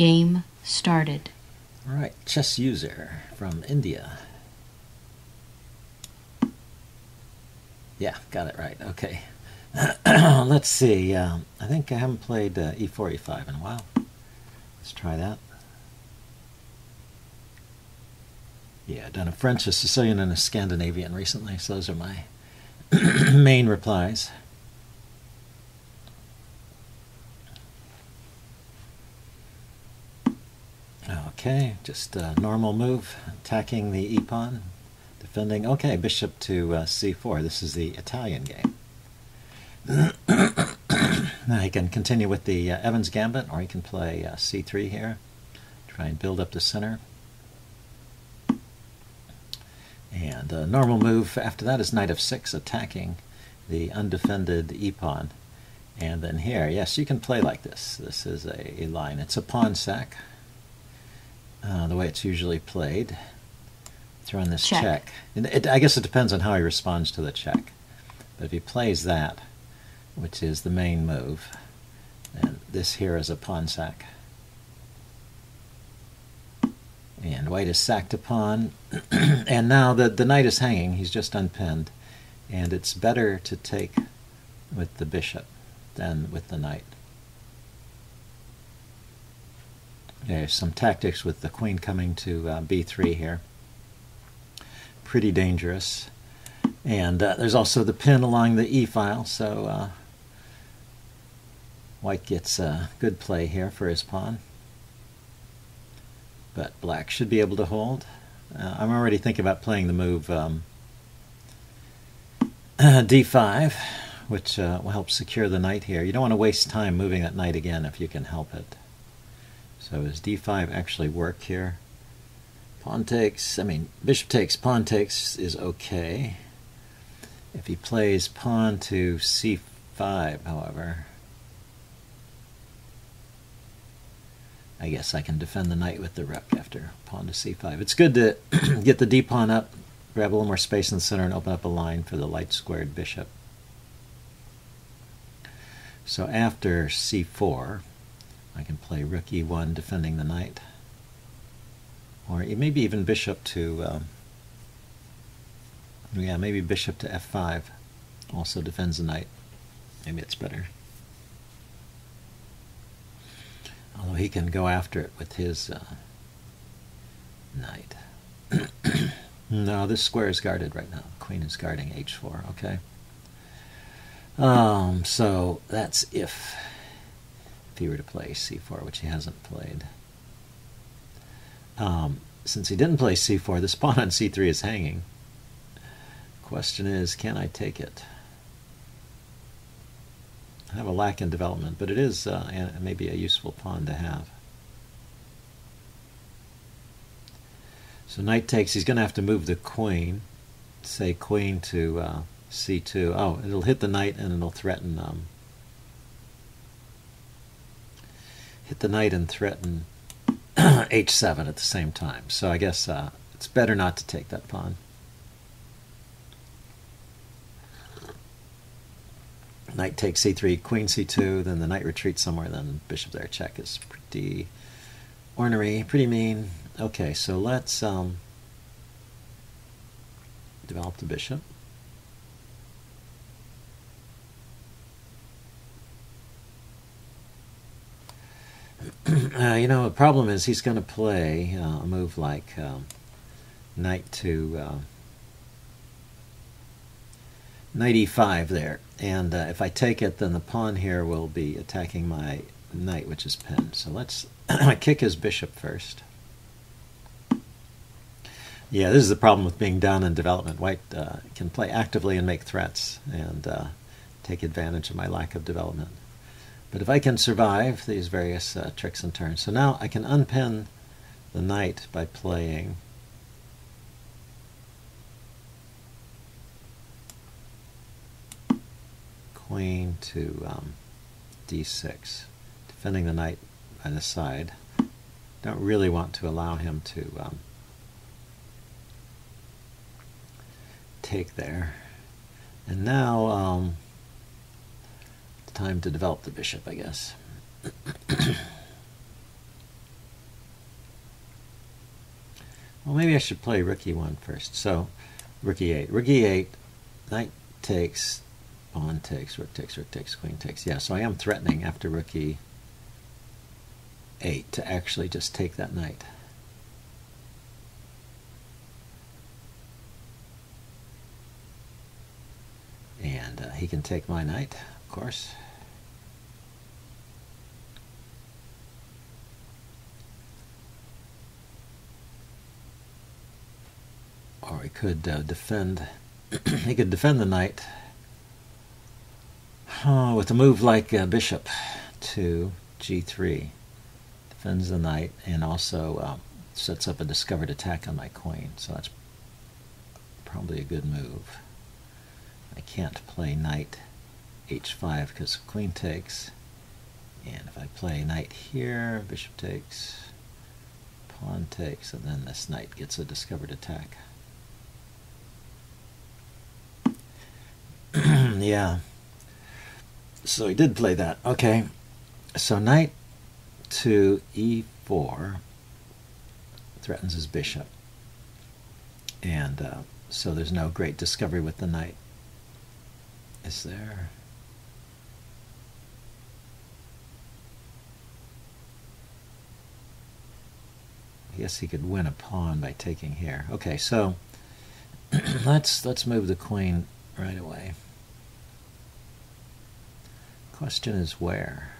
Game started. All right, chess user from India. Yeah, got it right. Okay. Let's see. Um, I think I haven't played uh, e4, e5 in a while. Let's try that. Yeah, done a French, a Sicilian, and a Scandinavian recently, so those are my main replies. Okay, just a normal move, attacking the e-pawn, defending. Okay, bishop to uh, c4. This is the Italian game. now he can continue with the uh, Evans Gambit, or he can play uh, c3 here, try and build up the center. And a normal move after that is knight f6 attacking the undefended e-pawn. And then here, yes, you can play like this. This is a, a line. It's a pawn sack, uh, the way it's usually played. Throwing this check. check. It, I guess it depends on how he responds to the check. But if he plays that, which is the main move, then this here is a pawn sack. And white is sacked a pawn. and now the, the knight is hanging. He's just unpinned. And it's better to take with the bishop than with the knight. There's some tactics with the queen coming to uh, b3 here. Pretty dangerous. And uh, there's also the pin along the e-file, so uh, white gets a good play here for his pawn but black should be able to hold. Uh, I'm already thinking about playing the move um, uh, d5, which uh, will help secure the knight here. You don't want to waste time moving that knight again if you can help it. So does d5 actually work here? Pawn takes, I mean, bishop takes, pawn takes is okay. If he plays pawn to c5, however, I guess I can defend the knight with the rook after pawn to c5. It's good to get the d-pawn up, grab a little more space in the center, and open up a line for the light-squared bishop. So after c4, I can play rook e1 defending the knight. Or maybe even bishop to, um, yeah, maybe bishop to f5 also defends the knight. Maybe it's better. Although he can go after it with his uh, knight. no, this square is guarded right now. Queen is guarding h4, okay? Um, so that's if, were to play c4, which he hasn't played. Um, since he didn't play c4, the pawn on c3 is hanging. Question is, can I take it? I have a lack in development, but it is uh, maybe a useful pawn to have. So knight takes, he's going to have to move the queen, say queen to uh, c2. Oh, it'll hit the knight and it'll threaten, um, hit the knight and threaten h7 at the same time. So I guess uh, it's better not to take that pawn. Knight takes c3, queen c2, then the knight retreats somewhere, then bishop there check is pretty ornery, pretty mean. Okay, so let's um, develop the bishop. uh, you know, the problem is he's going to play uh, a move like um, knight to uh, knight e5 there. And uh, if I take it, then the pawn here will be attacking my knight, which is pinned. So let's kick his bishop first. Yeah, this is the problem with being down in development. White uh, can play actively and make threats and uh, take advantage of my lack of development. But if I can survive these various uh, tricks and turns, so now I can unpin the knight by playing queen to um, d6, defending the knight by the side. Don't really want to allow him to um, take there. And now, um, time to develop the bishop, I guess. Well, maybe I should play rook e1 first. So, rook e8. Rook e8, knight takes, pawn takes, rook takes, rook takes, queen takes. Yeah, so I am threatening after rook e8 to actually just take that knight. And uh, he can take my knight, of course. Or he could uh, defend. he could defend the knight uh, with a move like uh, bishop to g3. Defends the knight and also um, sets up a discovered attack on my queen. So that's probably a good move. I can't play knight h5 because queen takes. And if I play knight here, bishop takes, pawn takes, and then this knight gets a discovered attack. Yeah. So he did play that. Okay. So knight to e4 threatens his bishop. And uh, so there's no great discovery with the knight. Is there? I guess he could win a pawn by taking here. Okay, so let's let's move the queen right away. Question is where?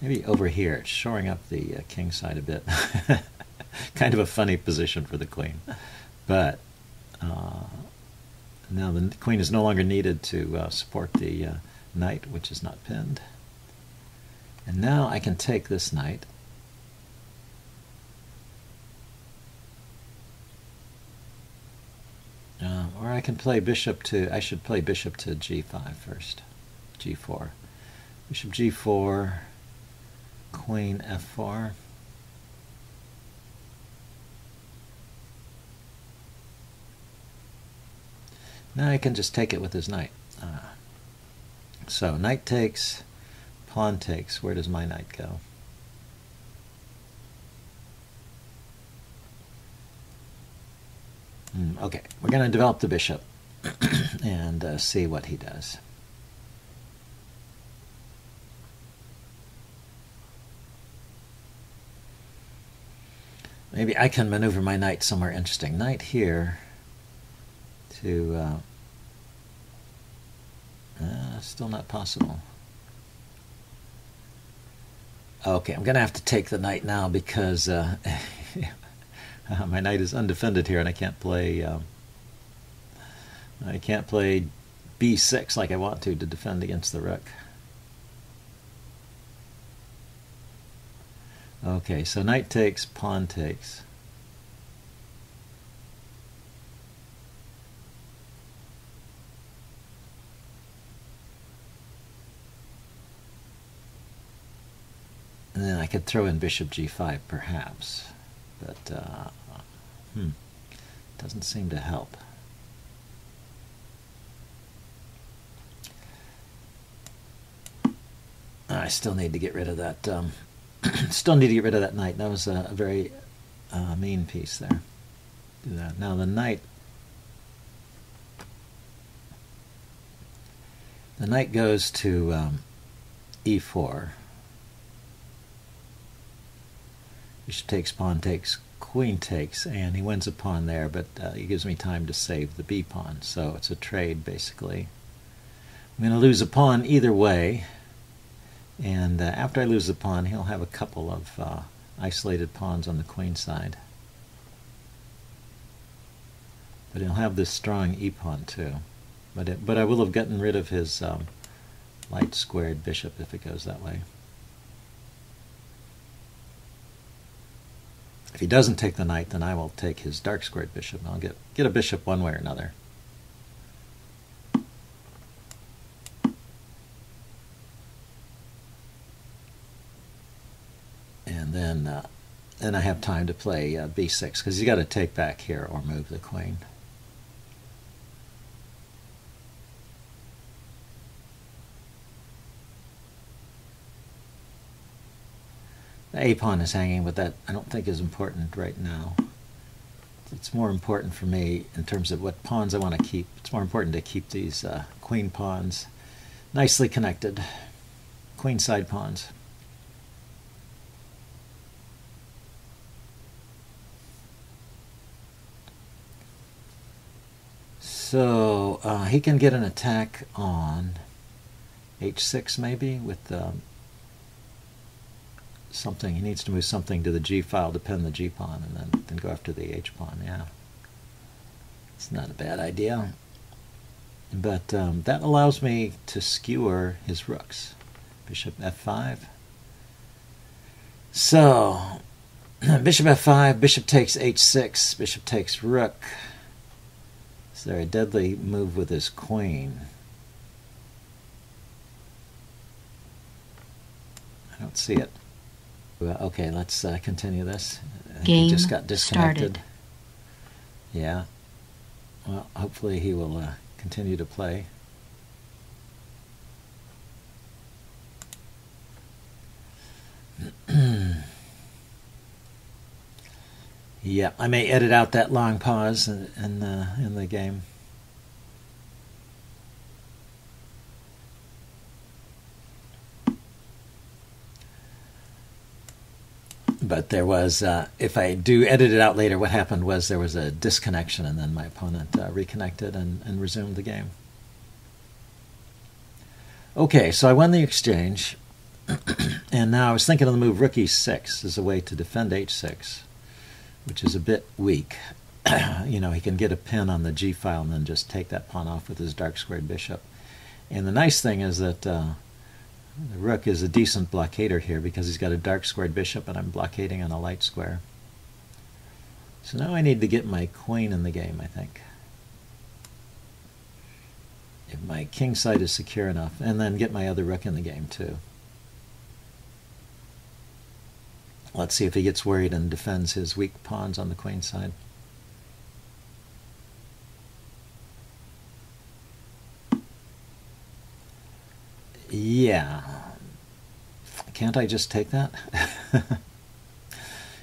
Maybe over here, it's shoring up the uh, king side a bit. kind of a funny position for the queen. But uh, now the queen is no longer needed to uh, support the uh, knight, which is not pinned. And now I can take this knight Uh, or I can play bishop to, I should play bishop to g5 first. g4. Bishop g4, queen f4. Now I can just take it with his knight. Uh, so knight takes, pawn takes. Where does my knight go? Mm, okay, we're going to develop the bishop and uh, see what he does. Maybe I can maneuver my knight somewhere interesting. Knight here to... Uh, uh, still not possible. Okay, I'm going to have to take the knight now because uh, my knight is undefended here, and I can't play. Um, I can't play b6 like I want to to defend against the rook. Okay, so knight takes, pawn takes. And then I could throw in bishop g5, perhaps. But, uh, hmm, doesn't seem to help. I still need to get rid of that. Um, still need to get rid of that knight. That was a, a very uh, mean piece there. Do that. Now the knight. The knight goes to um, e4. Bishop takes, pawn takes, queen takes, and he wins a pawn there, but uh, he gives me time to save the b pawn. So it's a trade, basically. I'm going to lose a pawn either way, and uh, after I lose the pawn, he'll have a couple of uh, isolated pawns on the queen side. But he'll have this strong e pawn too. But it, but I will have gotten rid of his um, light squared bishop if it goes that way. If he doesn't take the knight, then I will take his dark squared bishop, and I'll get, get a bishop one way or another. And then, uh, then I have time to play uh, b6, because he's got to take back here or move the queen. The a pawn is hanging, but that I don't think is important right now. It's more important for me in terms of what pawns I want to keep. It's more important to keep these uh, queen pawns nicely connected, queen side pawns. So uh, he can get an attack on h6 maybe with um, something. He needs to move something to the g file to the g pawn and then, then go after the h pawn. Yeah, it's not a bad idea. But um, that allows me to skewer his rooks. Bishop f5. So, bishop f5, bishop takes h6, bishop takes rook. Is there a deadly move with his queen? I don't see it. Well, okay, let's uh, continue this. Game just got disconnected. started. Yeah. Well, hopefully he will uh, continue to play. yeah, I may edit out that long pause in, in, uh, in the game. But there was uh, if i do edit it out later what happened was there was a disconnection and then my opponent uh, reconnected and, and resumed the game. Okay so i won the exchange and now i was thinking of the move. Rook e6 as a way to defend h6 which is a bit weak. You know he can get a pin on the g file and then just take that pawn off with his dark squared bishop. And the nice thing is that uh, the rook is a decent blockader here because he's got a dark squared bishop and I'm blockading on a light square. So now I need to get my queen in the game, I think. If my king side is secure enough, and then get my other rook in the game too. Let's see if he gets worried and defends his weak pawns on the queen side. Yeah. Can't I just take that?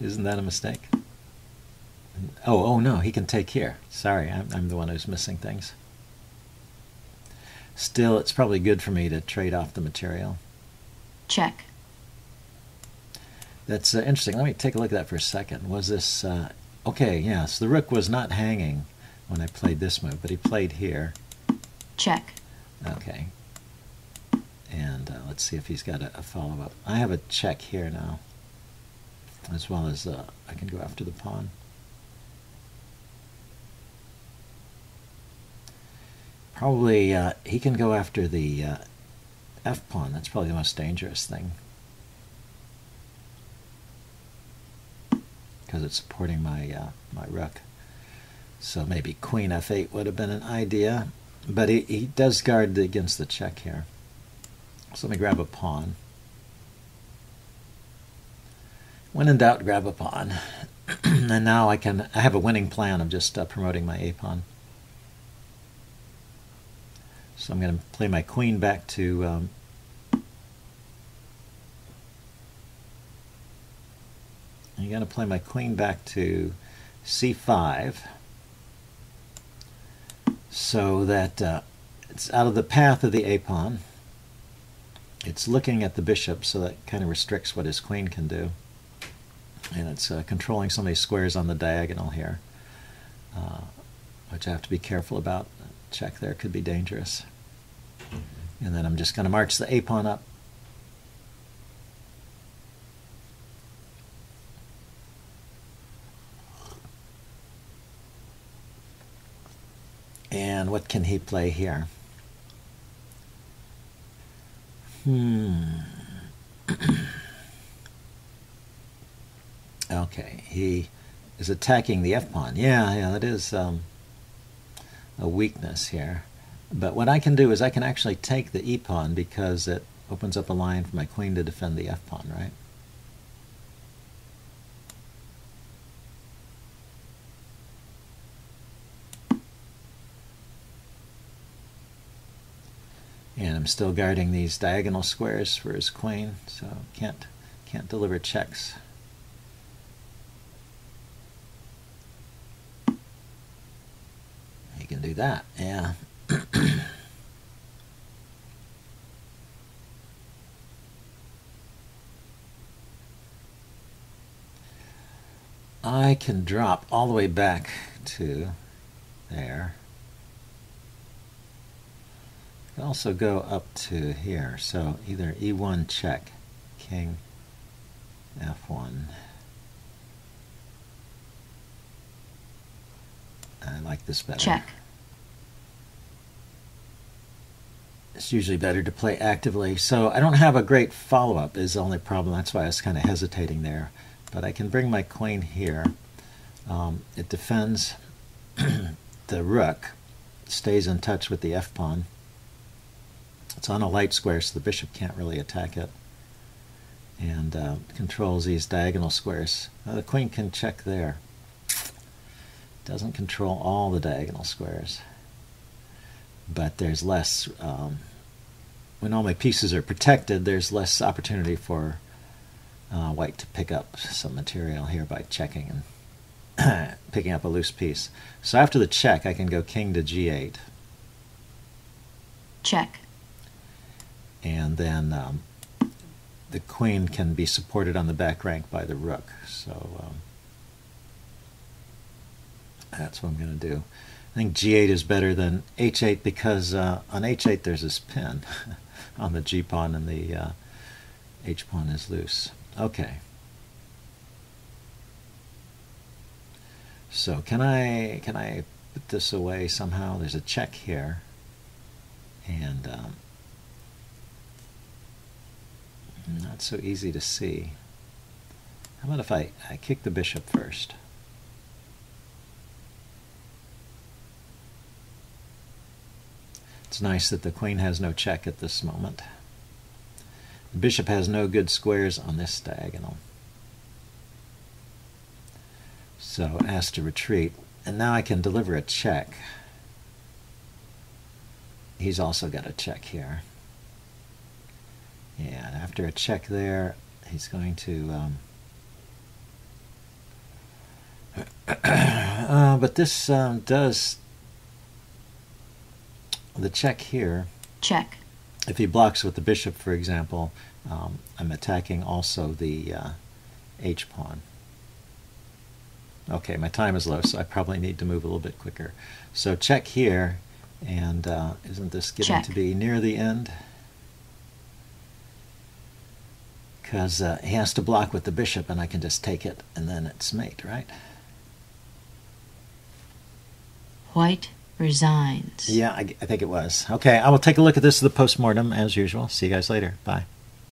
Isn't that a mistake? Oh, oh no, he can take here. Sorry, I'm, I'm the one who's missing things. Still, it's probably good for me to trade off the material. Check. That's uh, interesting. Let me take a look at that for a second. Was this... Uh, okay, yes, the rook was not hanging when I played this move, but he played here. Check. Okay. And uh, let's see if he's got a, a follow-up. I have a check here now, as well as uh, I can go after the pawn. Probably uh, he can go after the uh, f pawn. That's probably the most dangerous thing. Because it's supporting my, uh, my rook. So maybe queen f8 would have been an idea. But he, he does guard against the check here. So let me grab a pawn. When in doubt, grab a pawn. and now I can, I have a winning plan of just uh, promoting my a pawn. So I'm going to play my queen back to um, I'm going to play my queen back to c5 so that uh, it's out of the path of the a pawn it's looking at the bishop, so that kind of restricts what his queen can do. And it's uh, controlling some of these squares on the diagonal here, uh, which I have to be careful about. Check there could be dangerous. And then I'm just going to march the a pawn up. And what can he play here? Hmm. okay, he is attacking the f pawn. Yeah, yeah, that is um, a weakness here. But what I can do is I can actually take the e pawn because it opens up a line for my queen to defend the f pawn, right? And I'm still guarding these diagonal squares for his queen, so can't Can't deliver checks. You can do that, yeah. I can drop all the way back to there. I can also go up to here. So either E1 check, king, F1. I like this better. Check. It's usually better to play actively. So I don't have a great follow-up is the only problem. That's why I was kind of hesitating there. But I can bring my queen here. Um, it defends the rook, stays in touch with the f-pawn. It's on a light square, so the bishop can't really attack it. And uh, controls these diagonal squares. the queen can check there. Doesn't control all the diagonal squares. But there's less, um, when all my pieces are protected, there's less opportunity for uh, white to pick up some material here by checking and picking up a loose piece. So after the check, I can go king to g8. Check. And then um, the queen can be supported on the back rank by the rook. So um, that's what I'm going to do. I think g8 is better than h8 because uh, on h8 there's this pin on the g pawn and the uh, h pawn is loose. Okay. So can I can I put this away somehow? There's a check here, and um, not so easy to see. How about if I, I kick the bishop first? It's nice that the queen has no check at this moment. The bishop has no good squares on this diagonal. So asked to retreat. And now I can deliver a check. He's also got a check here. Yeah, and after a check there, he's going to... Um, uh, but this um, does the check here, Check. if he blocks with the bishop, for example, um, I'm attacking also the uh, h pawn. Okay, my time is low, so I probably need to move a little bit quicker. So check here, and uh, isn't this getting Check. to be near the end? Because uh, he has to block with the bishop, and I can just take it, and then it's mate, right? White resigns. Yeah, I, I think it was. Okay, I will take a look at this at the postmortem as usual. See you guys later. Bye.